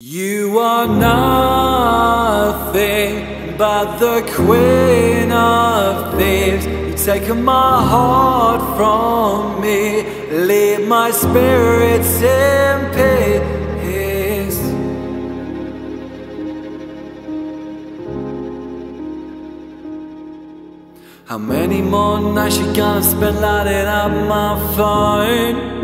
You are nothing but the queen of thieves. You've taken my heart from me, leave my spirits in peace. How many more nights you gonna spend lighting up my phone?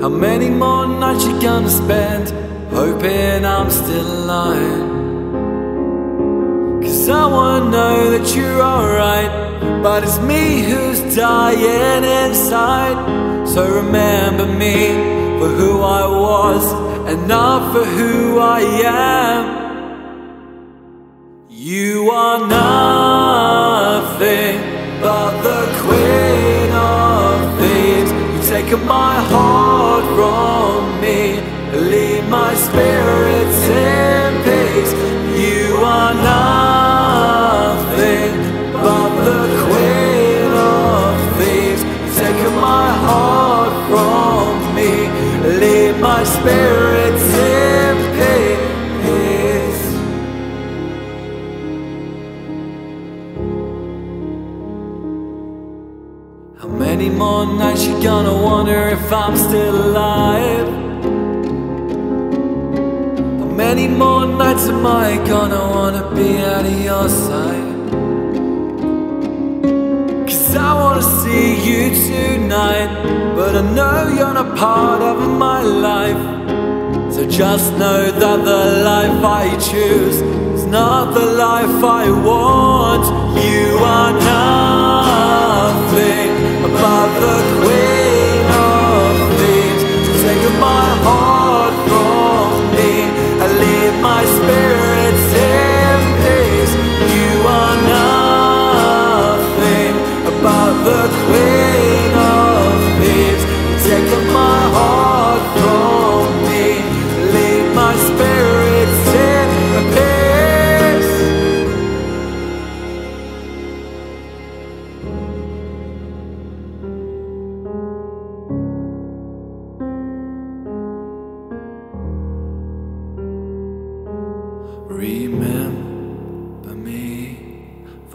How many more nights you gonna spend hoping I'm still alone? Cause I wanna know that you're alright, but it's me who's dying inside. So remember me for who I was and not for who I am. You are nothing my heart from me, leave my spirits in peace. You are nothing but the queen of thieves. You've my heart from me, leave my spirits in How many more nights you gonna wonder if I'm still alive? How many more nights am I gonna wanna be out of your sight? Cause I wanna see you tonight, but I know you're not part of my life. So just know that the life I choose is not the life I want. You are nothing but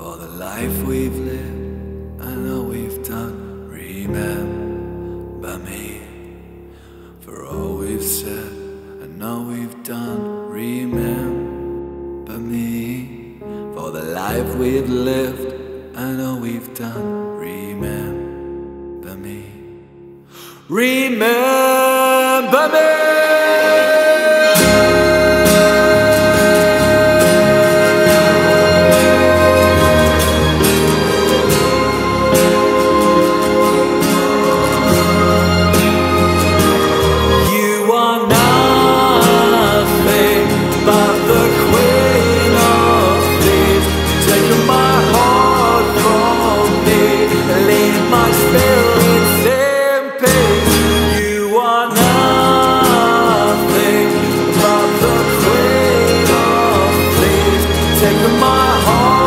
for the life we've lived and all we've done. Remember me for all we've said and all we've done. Remember me for the life we've lived and all we've done. Remember me. Remember taken my heart.